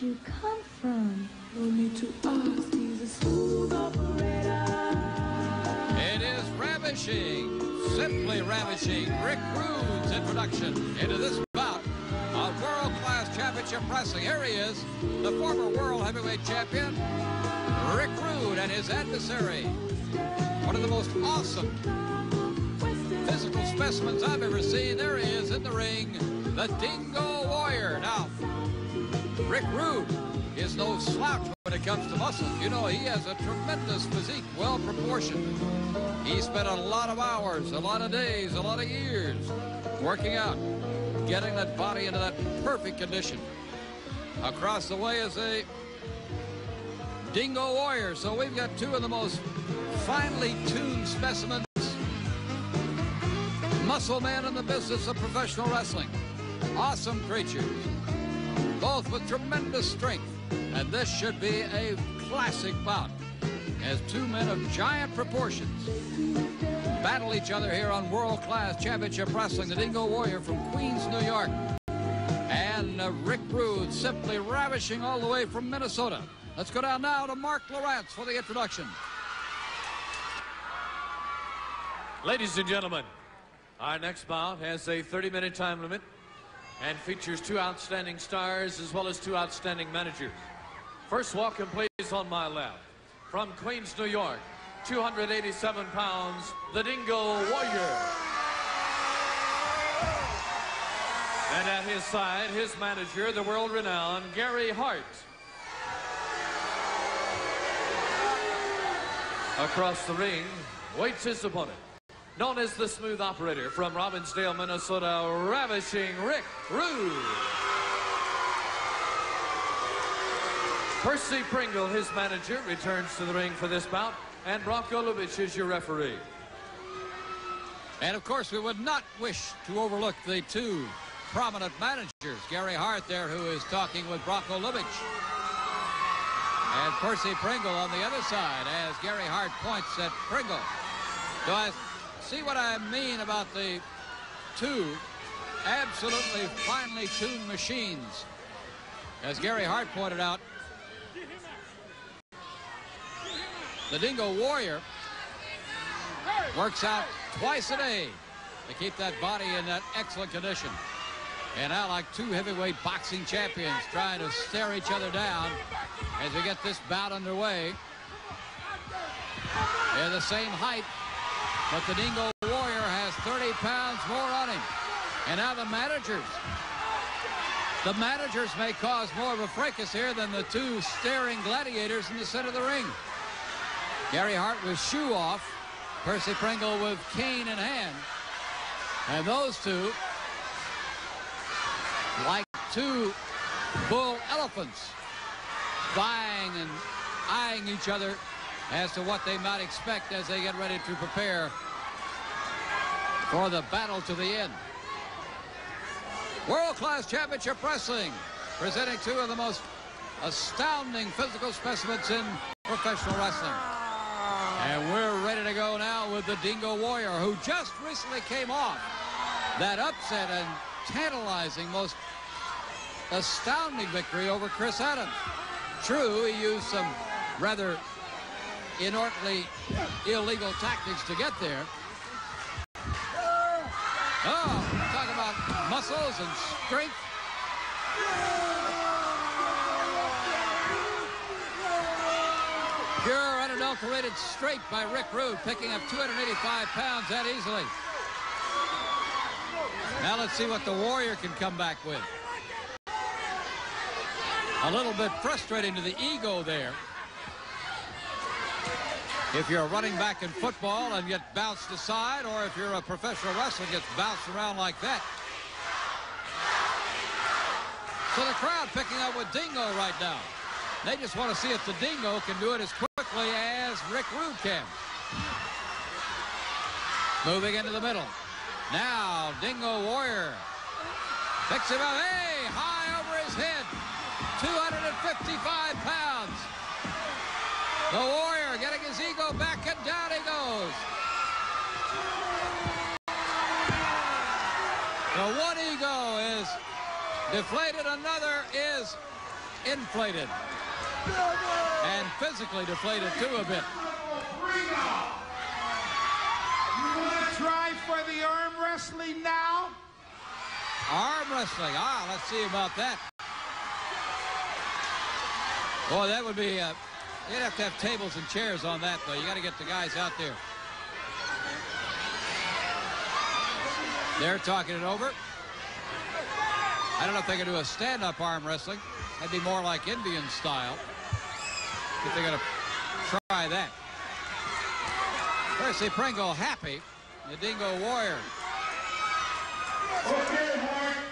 did you come from? No need to ask, oh. he's a smooth operator. It is ravishing, simply ravishing Rick Rude's introduction into this bout of world-class championship wrestling. Here he is, the former world heavyweight champion, Rick Rude, and his adversary. One of the most awesome physical specimens I've ever seen. There he is in the ring, the Dingo Warrior. Now, Rick Rude is no slouch when it comes to muscles. You know, he has a tremendous physique, well proportioned. He spent a lot of hours, a lot of days, a lot of years working out, getting that body into that perfect condition. Across the way is a Dingo Warrior. So we've got two of the most finely tuned specimens. Muscle man in the business of professional wrestling. Awesome creatures. Both with tremendous strength. And this should be a classic bout as two men of giant proportions battle each other here on world-class championship wrestling. The Dingo Warrior from Queens, New York. And uh, Rick Rude simply ravishing all the way from Minnesota. Let's go down now to Mark Lowrance for the introduction. Ladies and gentlemen, our next bout has a 30-minute time limit and features two outstanding stars as well as two outstanding managers. First walk welcome, please, on my left. From Queens, New York, 287 pounds, the Dingo Warrior. And at his side, his manager, the world-renowned Gary Hart. Across the ring, waits his opponent, known as the Smooth Operator from Robbinsdale, Minnesota, Ravishing Rick Rude. Percy Pringle, his manager, returns to the ring for this bout, and Bronko Lubich is your referee. And of course, we would not wish to overlook the two prominent managers. Gary Hart there, who is talking with Bronko Lubich. And Percy Pringle on the other side as Gary Hart points at Pringle. Do I see what I mean about the two absolutely finely tuned machines? As Gary Hart pointed out, the Dingo Warrior works out twice a day to keep that body in that excellent condition. And now like two heavyweight boxing champions trying to stare each other down as we get this bout underway. They're the same height, but the Dingo Warrior has 30 pounds more on him. And now the managers. The managers may cause more of a fracas here than the two staring gladiators in the center of the ring. Gary Hart with shoe off. Percy Pringle with cane in hand. And those two, like two bull elephants, vying and eyeing each other as to what they might expect as they get ready to prepare for the battle to the end. World-class championship wrestling, presenting two of the most astounding physical specimens in professional wrestling. Ah. And we're ready to go now with the Dingo Warrior, who just recently came off that upset and tantalizing, most astounding victory over Chris Adams. True, he used some rather inordinately illegal tactics to get there. Oh, talk about muscles and strength. Pure, unadulterated straight by Rick Rude, picking up 285 pounds that easily. Now let's see what the Warrior can come back with. A little bit frustrating to the ego there. If you're a running back in football and get bounced aside, or if you're a professional wrestler gets bounced around like that. So the crowd picking up with Dingo right now. They just want to see if the Dingo can do it as quickly as Rick Rude can. Moving into the middle. Now, Dingo Warrior picks him up. Hey, high over his head. 255 pounds. The Warrior getting his ego back, and down he goes. The one ego is deflated. Another is inflated and physically deflated too a bit. You want to try for the arm wrestling now? Arm wrestling. Ah, let's see about that. Boy, that would be, uh, you'd have to have tables and chairs on that, though. You got to get the guys out there. They're talking it over. I don't know if they can do a stand-up arm wrestling. That'd be more like Indian style. If they're going to try that. Percy Pringle happy. The Dingo Warrior. Okay,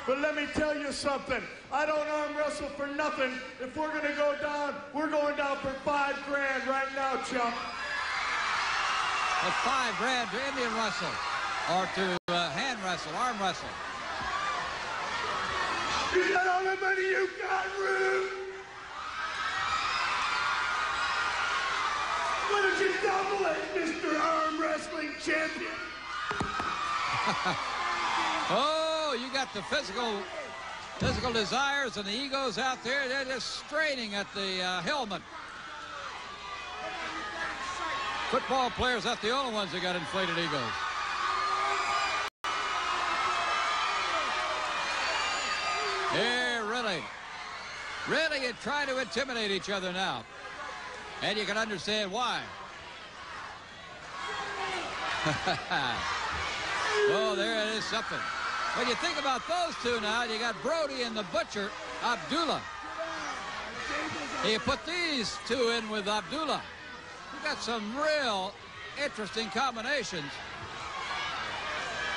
but let me tell you something. I don't arm wrestle for nothing. If we're gonna go down, we're going down for five grand right now, Chuck. That's five grand to Indian wrestle or to uh, hand wrestle, arm wrestle. Is that all the money you got, Rude? Why don't you double it, Mr. Arm Wrestling Champion? Oh, you got the physical physical desires and the egos out there. They're just straining at the uh, helmet. Football players, not the only ones that got inflated egos. Yeah, really. Really, you try to intimidate each other now. And you can understand why. oh, there it is something. When you think about those two now, you got Brody and the Butcher, Abdullah. You put these two in with Abdullah. You got some real interesting combinations.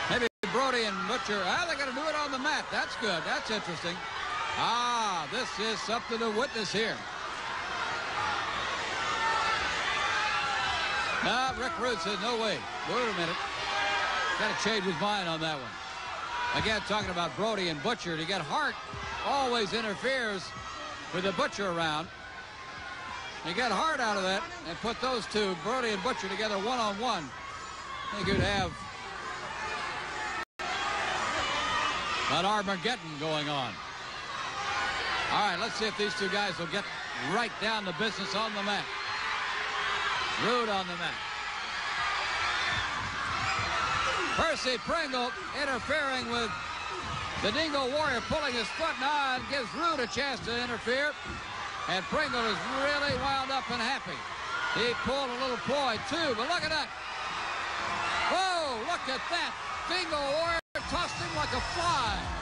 Maybe Brody and Butcher, ah, they're going to do it on the mat. That's good. That's interesting. Ah, this is something to witness here. Now, Rick Rude says, no way. Wait a minute. Got to change his mind on that one. Again, talking about Brody and Butcher. To get Hart always interferes with the Butcher around. You get Hart out of that and put those two, Brody and Butcher, together one-on-one. I think you'd have an Armageddon going on. All right, let's see if these two guys will get right down to business on the mat. Rude on the mat. Percy Pringle interfering with the Dingo Warrior, pulling his foot now and gives Rude a chance to interfere. And Pringle is really wound up and happy. He pulled a little ploy too, but look at that. Whoa, look at that. Dingo Warrior tossed him like a fly.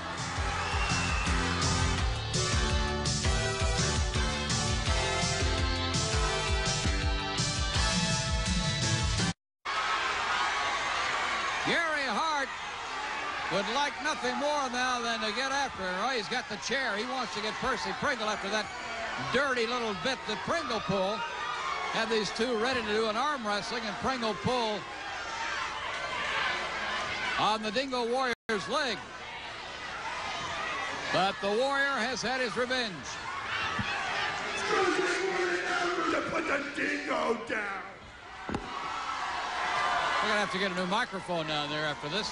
Would like nothing more now than to get after him. Oh, he's got the chair. He wants to get Percy Pringle after that dirty little bit that Pringle pulled. Had these two ready to do an arm wrestling, and Pringle pull on the Dingo Warrior's leg. But the Warrior has had his revenge. To put the dingo down. We're gonna have to get a new microphone down there after this.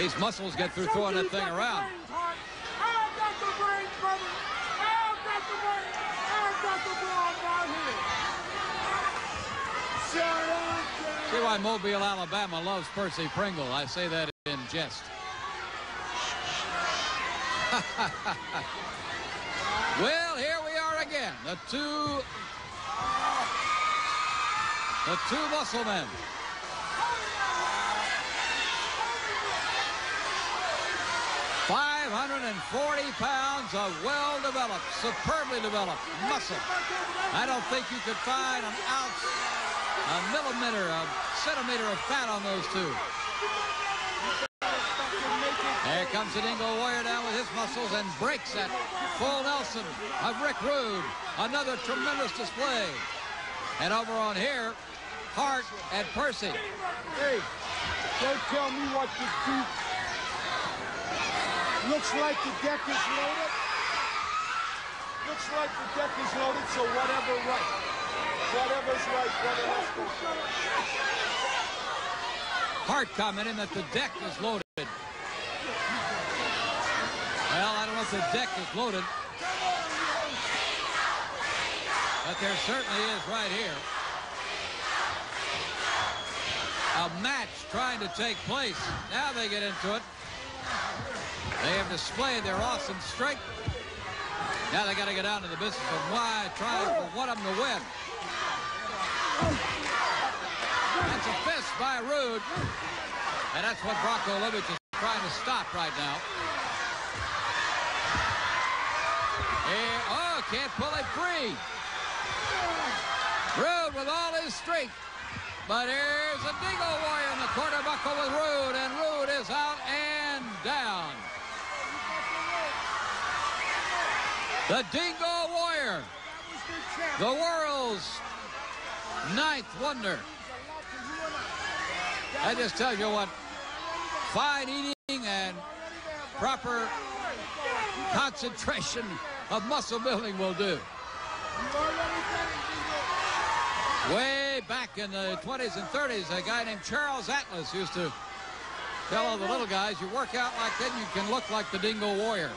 These muscles get through throwing that thing around. I've got the brains, brother. I've got the brains. I've got the ball down here. Shut up, See why Mobile, Alabama loves Percy Pringle. I say that in jest. well, here we are again. The two the two muscle men. Five hundred and forty pounds of well-developed, superbly developed muscle. I don't think you could find an ounce, a millimeter, a centimeter of fat on those two. There comes the Dingo Warrior down with his muscles and breaks that full Nelson of Rick Rude. Another tremendous display. And over on here, Hart and Percy. Hey, don't tell me what to do. Looks like the deck is loaded. Looks like the deck is loaded, so whatever right. Whatever's right, brother, let's. Hart commenting that the deck is loaded. Well, I don't know if the deck is loaded. But there certainly is right here a match trying to take place. Now they get into it. They have displayed their awesome strength. Now they got to get down to the business of why trying for one of them to win. That's a fist by Rude. And that's what Bronko Lubich is trying to stop right now. Here, oh, can't pull it free. Rude with all his strength. But here's a Dingo Warrior in the corner buckle with Rude, and Rude is out and down. The Dingo Warrior, the world's ninth wonder. I just tell you what, fine eating and proper concentration of muscle building will do. Way back in the 20s and 30s, a guy named Charles Atlas used to tell all the little guys, you work out like that, you can look like the Dingo Warrior.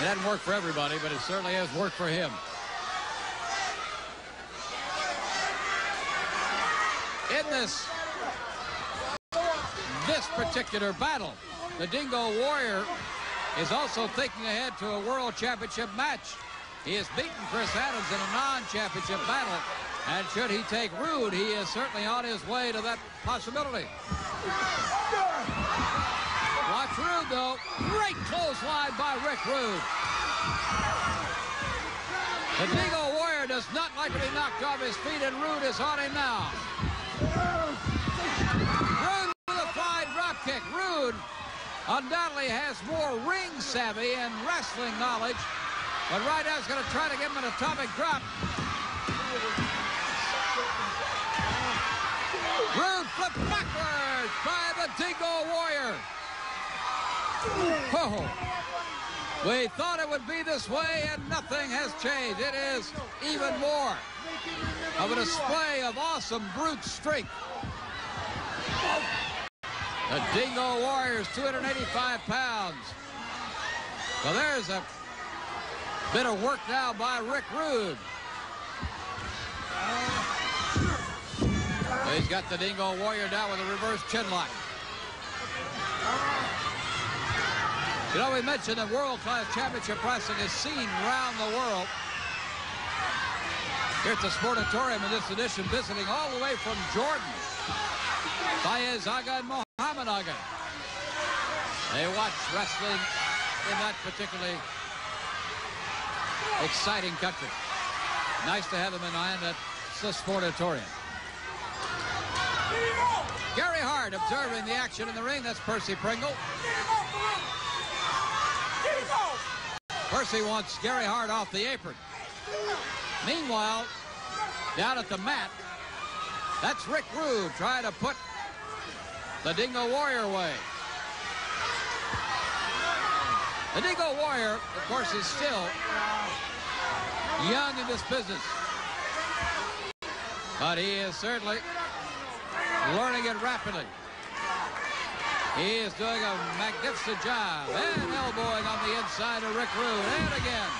It hadn't worked for everybody, but it certainly has worked for him. In this, this particular battle, the Dingo Warrior is also thinking ahead to a World Championship match. He has beaten Chris Adams in a non-championship battle. And should he take Rude, he is certainly on his way to that possibility. Watch Rude, though. Great clothesline by Rick Rude. The Dingo Warrior does not like to be knocked off his feet, and Rude is on him now. Rude with a fine drop kick. Rude undoubtedly has more ring savvy and wrestling knowledge, but right now he's going to try to give him an atomic drop. Rude flipped backwards by the Dingo Warrior. Oh. We thought it would be this way, and nothing has changed. It is even more of a display of awesome brute strength. The Dingo Warriors, 285 pounds. So there's a bit of work now by Rick Rude. He's got the Dingo Warrior down with a reverse chin lock. You know, we mentioned that world-class championship wrestling is seen around the world. Here at the Sportatorium in this edition, visiting all the way from Jordan. Fayez Aga and Muhammad Aga. They watch wrestling in that particularly exciting country. Nice to have them in hand at the Sportatorium. Gary Hart observing the action in the ring. That's Percy Pringle. Percy wants Gary Hart off the apron. Meanwhile, down at the mat, that's Rick Rude trying to put the Dingo Warrior away. The Dingo Warrior, of course, is still young in this business. But he is certainly learning it rapidly. He is doing a magnificent job. And elbowing on the inside of Rick Rude. And again.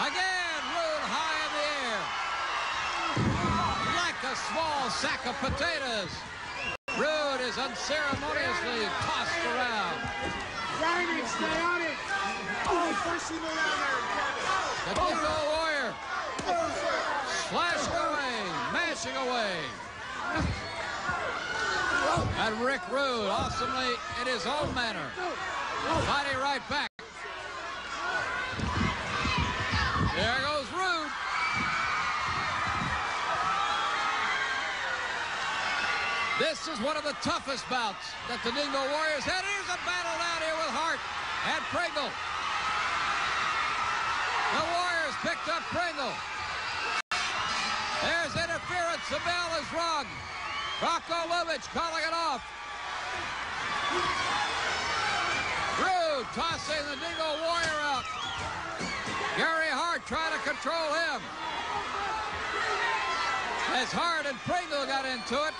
Again, Rude high in the air. Like a small sack of potatoes. Rude is unceremoniously tossed around. Grinding, stay on it. Oh, first down there and grab it. The Warrior. Slashing away. Mashing away. And Rick Rude, awesomely in his own manner, fighting right back. There goes Rude. This is one of the toughest bouts that the Dingo Warriors had. Here's a battle down here with Hart and Pringle. The Warriors picked up Pringle. There's interference. The bell is rung. Bronko Lubich calling it off. Rude tossing the Dingo Warrior out. Gary Hart trying to control him. As Hart and Pringle got into it,